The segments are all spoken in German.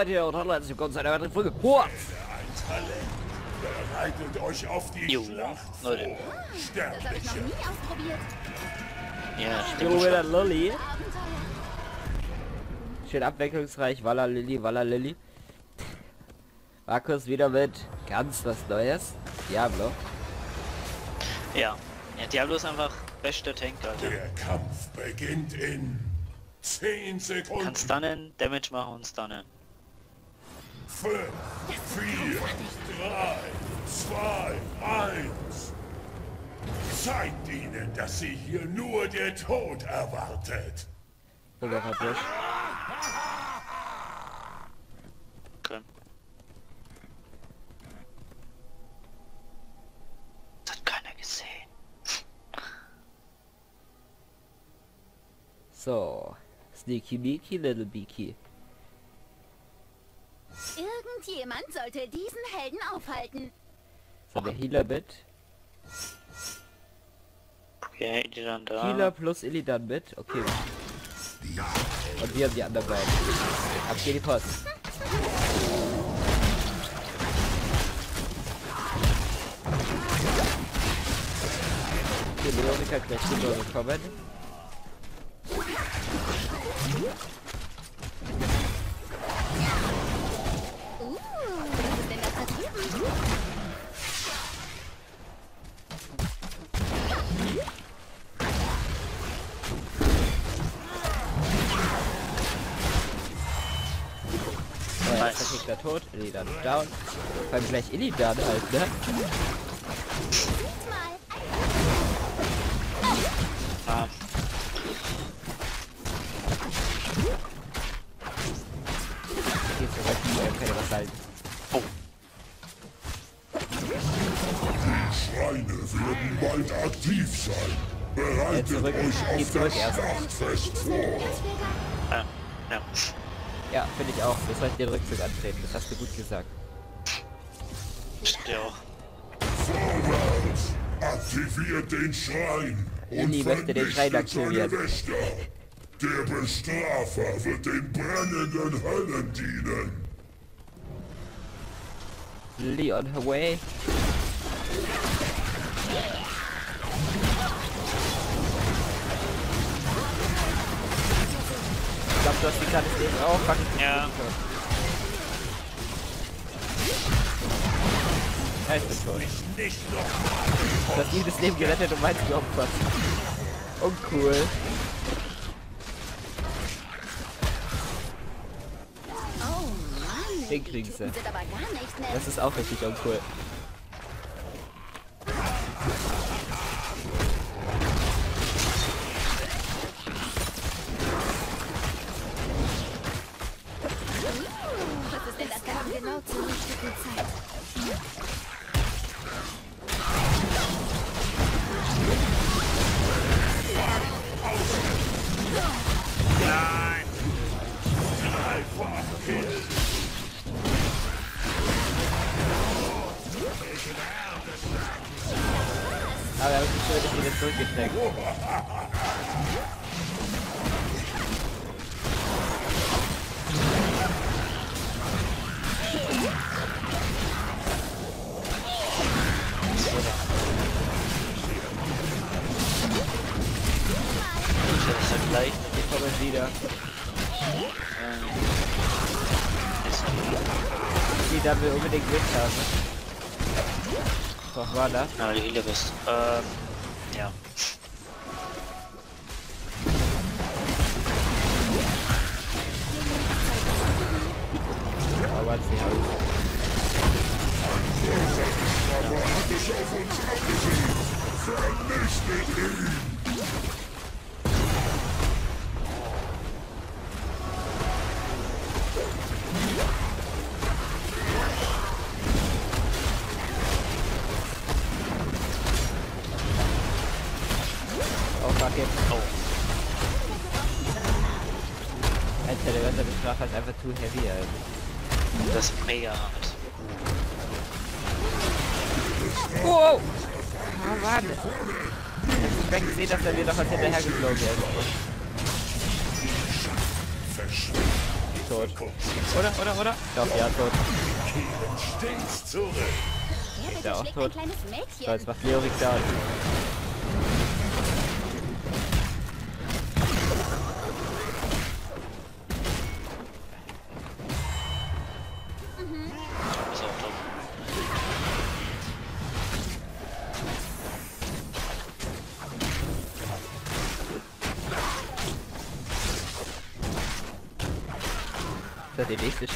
Leute und hallo herzlich willkommen zu einer weiteren Folge. Boah. Bereitet euch auf die Jo, Schlacht Leute. vor. Das habe ich noch Sterbliche. nie ausprobiert. Ja, Ich stimmt wieder. Abenteuer. Schön abwechslungsreich. Walla Lilly, Walla Lilly. Markus wieder mit ganz was Neues. Diablo. Ja. Ja, Diablo ist einfach bester Tank, Alter. Der Kampf beginnt in 10 Sekunden. Kann stunnen, Damage machen und stunnen. 5, 4, 3, 2, 1. Zeigt ihnen, dass sie hier nur der Tod erwartet. Verpusht. Okay. Das hat keiner gesehen. So. Sneaky Beaky, Little Beaky. Irgendjemand sollte diesen Helden aufhalten. So, der Healer-Bit. Okay, die dann da. Healer plus Illidan mit. Okay. Und wir haben die anderen beiden. Ab geht die Post. Okay, Veronika gleich rüber gekommen. Ja, der tot. Illidan down. Vor allem gleich Illidan halt, ne? Ah, Okay, zurück. Kann ja was halten. oh, Schreine werden bald aktiv sein. Bereitet zurück. euch Geh auf zurück das erst. Schlachtfest vor. ah, ja. Ja, finde ich auch. Wir sollten den Rückzug antreten. Das hast du gut gesagt. Ja auch. Vorwärts! Aktiviert den Schrein und Inni möchte den Schrein aktivieren. Wächter. Der Bestrafer wird den brennenden Höllen dienen. Lily on glaube, du hast die kleine Leben auch. Fuck, Ja. Ja, ich bin tot. Nicht noch Du hast jedes Leben gerettet und meins geopfert. Uncool. Oh Mann, Den kriegen sie. Das ist auch richtig uncool. Das kam genau zur richtigen Zeit. Aber er hat mich schon wieder zurückgedrängt. Ich gleich. Ich komme wieder. Ähm, Die da will unbedingt Glück haben. Was war das? Na, die Healer bist. Ähm, ja. Ist einfach too heavy, Alter. das mega hart. Wow! Oh Mann! Ich hab gesehen, dass er mir noch was hinterher geflogen ist. tot. Oder, oder, oder? Ich glaube, ja, tot. Ist ja auch tot. ein kleines So, Mädchen. jetzt macht Leorik da.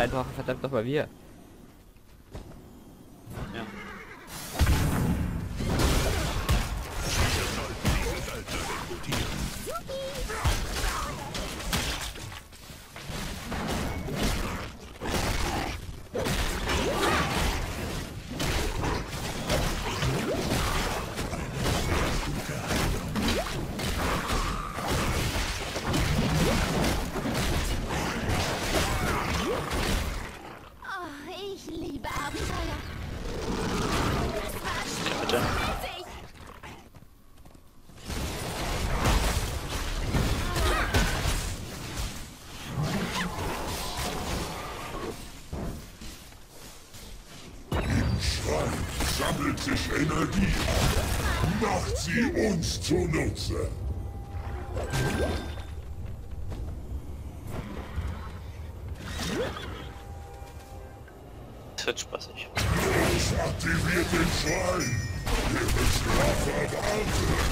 Schein brauchen verdammt nochmal wir. Energie. Macht sie uns zunutze. Das wird spaßig. Los, aktiviert den Schrein. Der Bestrafer wartet.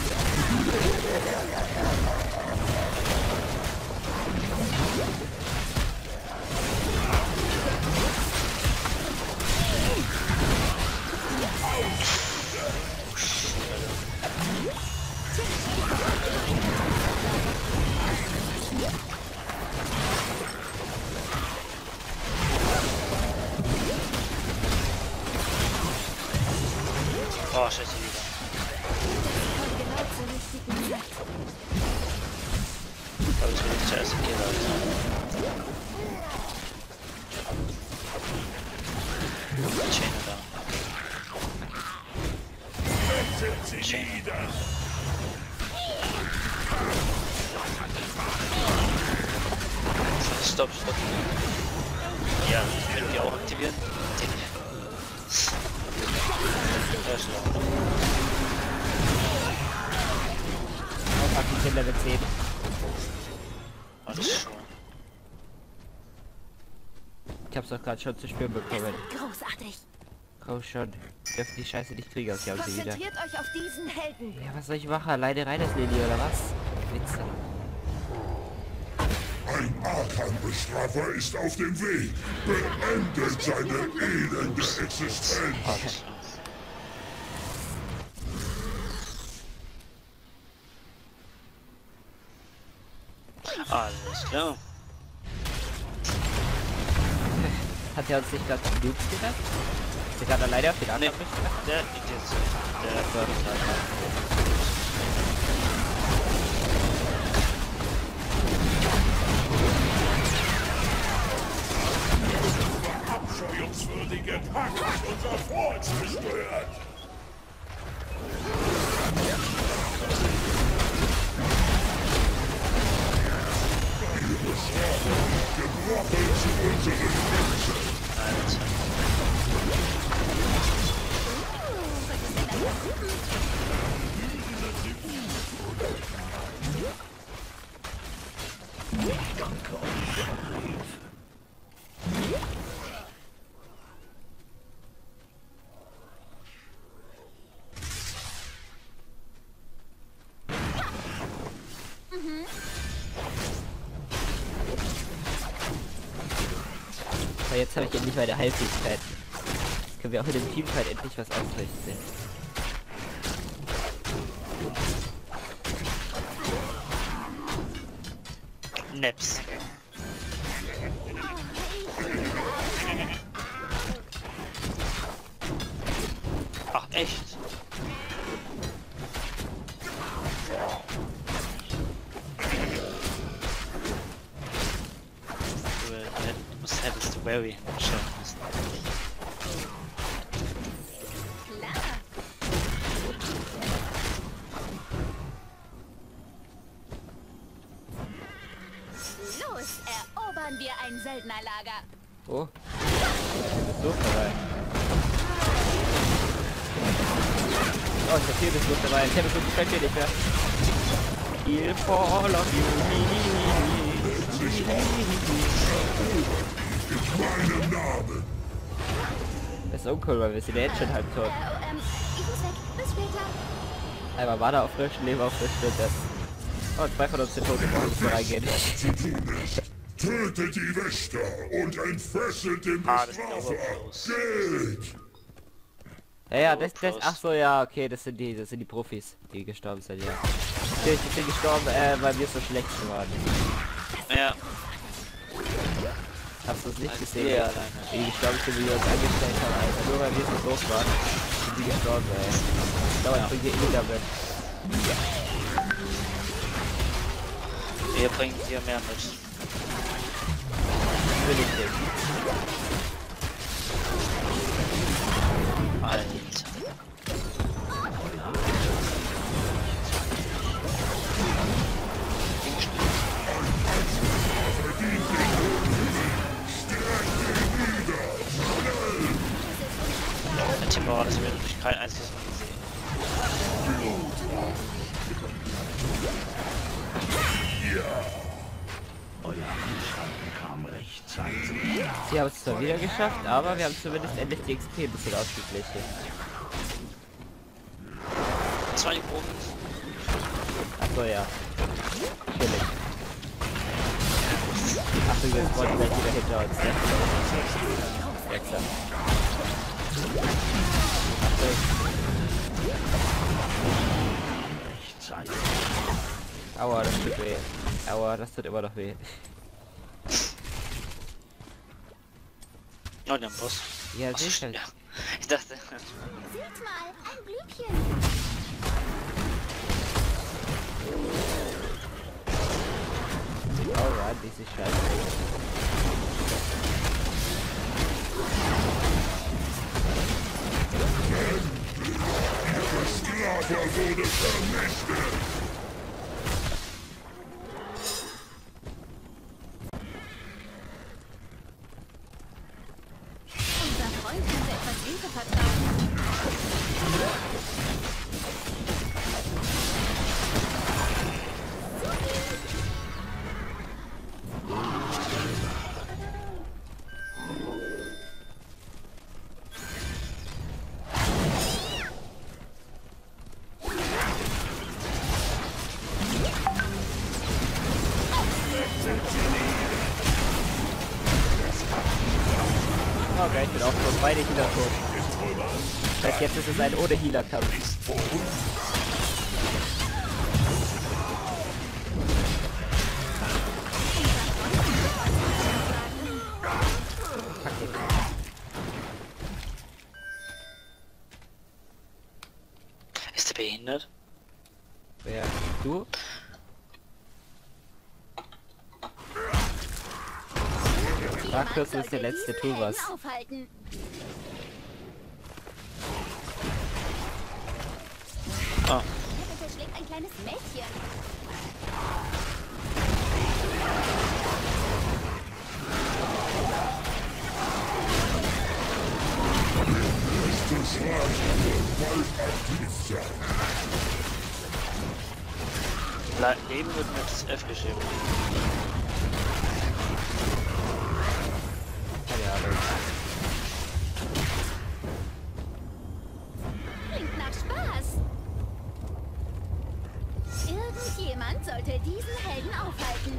Haben. Chain da. Setzt sie nieder. Stopp, stopp. Ja, können wir auch aktivieren? Hab's doch gerade schon zu spüren bekommen. Großartig. Komm schon. Wir dürfen die Scheiße nicht kriegen, haben sie wieder. Konzentriert euch auf diesen Helden. Ja, was soll ich machen? Alleine rein das Lili oder was? Witze. Ein Arkan-Bestrafer ist auf dem Weg. Beendet seine elende Existenz. Alles klar. Hat er uns nicht gerade Noobs gedacht? Ist er gerade alleine auf den Nee, anderen gedacht? der liegt jetzt. Der So. Abscheuungswürdige jetzt habe ich endlich meine Heilfähigkeiten. Jetzt können wir auch in dem Teamfight endlich was ausrichten. Neps. Ach, echt? Very schauen müssen. Los, erobern wir ein Söldnerlager. Oh. Das Luft dabei. Oh, ich hab hier das Luft dabei. Ich hab Luft gefällt nicht mehr. Heal for all of you. In meinem Namen. Das ist uncool, weil wir sind ja jetzt schon halb tot. Äh, oh, ähm, ich muss weg. Bis später. Einmal war da auf frisch, Leben auf frisch und das. Oh, zwei von uns sind tot, nicht mehr reingehen. Tötet die Wächter und entfesselt den Ah, Bestrafer. Geht! Ja, ja, das, das, ach so, ja, okay, das sind die, das sind die Profis, die gestorben sind, ja. Natürlich, die sind gestorben, äh, weil wir so schlecht waren. Ja, Hast du es nicht gesehen? wir ey? alleine. Wie die gestorben sind, wie wir uns angestellt haben, Alter. Nur weil wir so doof waren, sind die gestorben, ey. Dauernd Ja. bringt ihr eh damit. ihr bringt hier mehr mit. Will ich nicht. Alter. Der Timber, das wird durch kein einziges Mal gesehen. Sie haben es zwar wieder geschafft, aber wir haben zumindest endlich die XP ein bisschen ausgeglichen. Zwei Profis. Achso, ja. Chillig. Ach, du jetzt wollen gleich wieder hinter uns, ne? Dann. Ach, Aua, das tut weh. Aua, das tut immer noch weh. Oh, der Boss. Ja, Ach, sicher. ja. Ich dachte, Seht mal, ein Blümchen. Alright, diese Scheiße. Strafe der Todesvernichtet! Okay, ich bin auch tot. Beide Healer tot. Das heißt, jetzt ist es ein ohne Healer-Kampf. Reich wird bald aktiv sein. Le- Leben wird mit F geschrieben. Irgendjemand sollte diesen Helden aufhalten.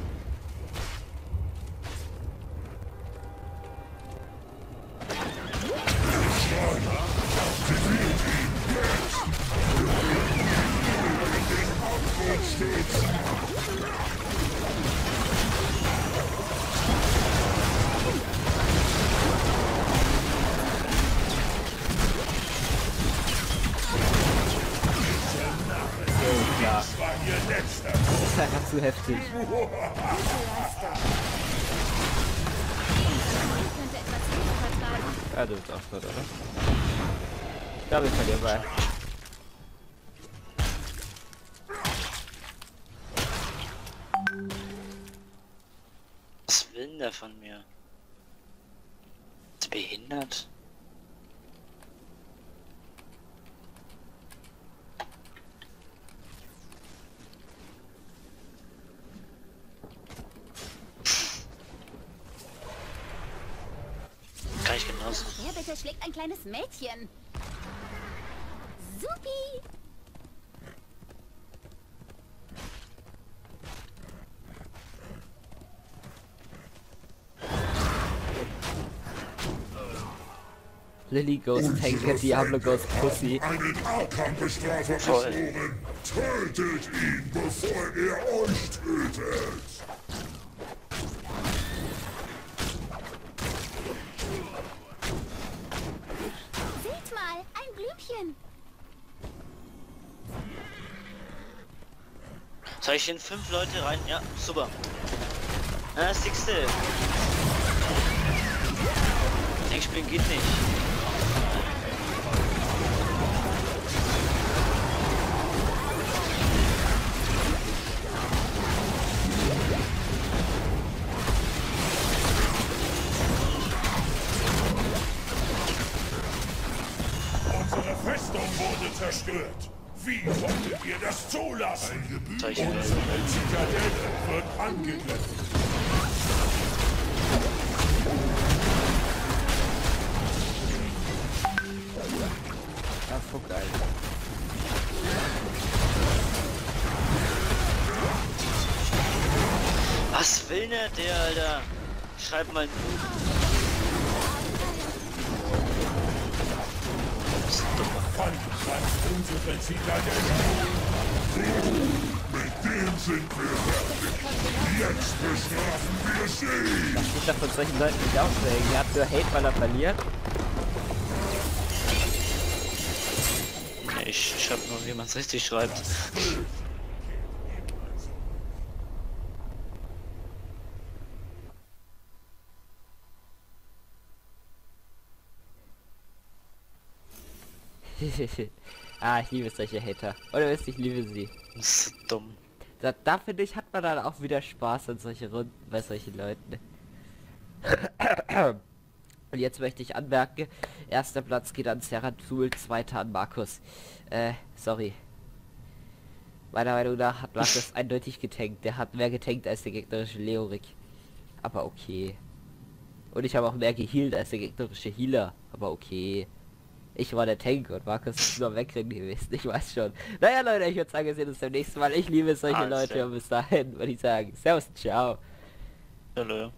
Zu heftig. Ja, du bist auch tot, oder? Da bin ich bei dir bei. Was will denn der von mir? Ist der behindert? Kann ich genauso. Wer bitte schlägt ein kleines Mädchen? Supi! Lily goes Tanker, Diablo goes Pussy. Einen Arkham-Bestrafer. Tötet ihn, bevor er euch tötet. Seht mal, ein Blümchen. Soll ich in fünf Leute rein? Ja, super. Ah, das Sixte. Denkspielen geht nicht. Unsere Festung wurde zerstört. Wie konntet ihr das zulassen? Unsere Zitadelle wird angegriffen. Ah, fuck, Alter. Was will denn der, Alter? Schreib mal. Das dummer. Angreift unsere Zitadelle. Mit dem sind wir fertig. Jetzt bestrafen wir sie. Ich darf von solchen Leuten nicht aufregen. Er hat nur Hate, weil er verliert. Ja, ich schreib nur, wie man es richtig schreibt. Ah, ich liebe solche Hater. Oder wisst ich liebe sie. Dumm. Da, da finde ich, hat man dann auch wieder Spaß an solche Runden bei solchen Leuten. Und jetzt möchte ich anmerken, erster Platz geht an Serratul, zweiter an Markus. Äh, sorry. Meiner Meinung nach hat Markus eindeutig getankt. Der hat mehr getankt als der gegnerische Leorik. Aber okay. Und ich habe auch mehr gehealt als der gegnerische Healer. Aber okay. Ich war der Tank und Markus ist nur wegrennen gewesen. Ich weiß schon. Naja Leute, ich würde sagen, wir sehen uns beim nächsten Mal. Ich liebe solche Alles Leute klar. und bis dahin würde ich sagen. Servus, ciao. Hallo.